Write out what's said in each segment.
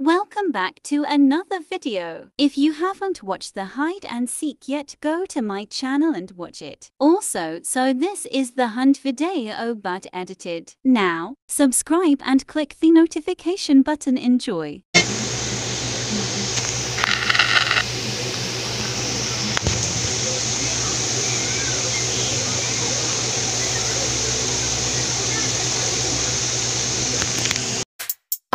Welcome back to another video. If you haven't watched the hide and seek yet, go to my channel and watch it. Also, so this is the hunt video but edited. Now, subscribe and click the notification button. Enjoy.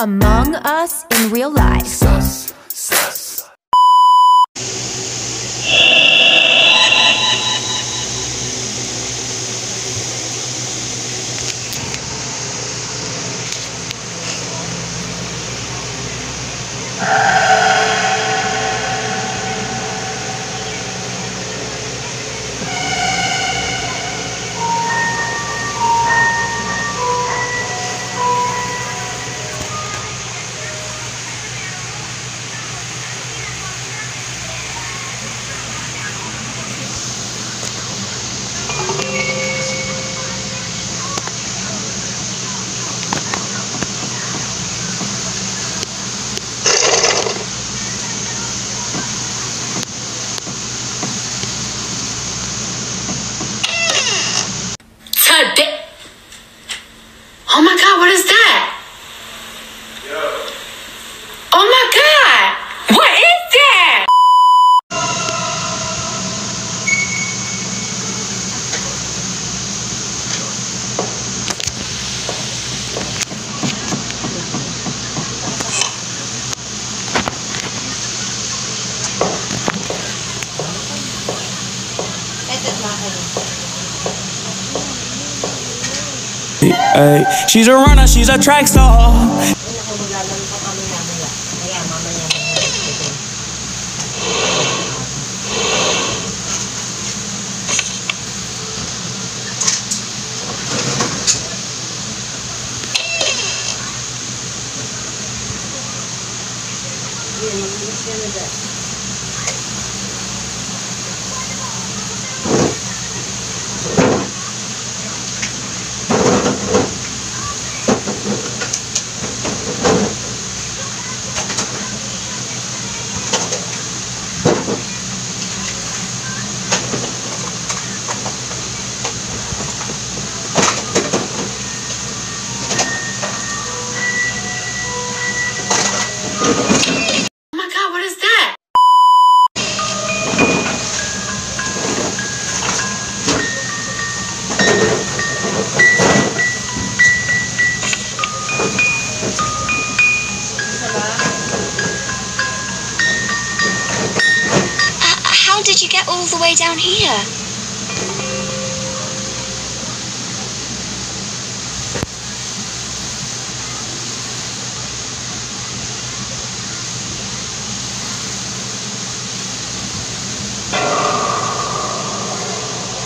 Among Us in real life. Sus, Oh what is that? Ay, she's a runner, she's a track star. Oh did you get all the way down here?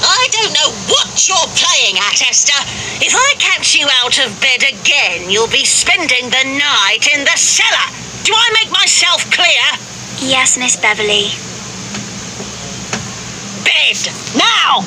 I don't know what you're playing at, Esther. If I catch you out of bed again, you'll be spending the night in the cellar. Do I make myself clear? Yes, Miss Beverly. Now!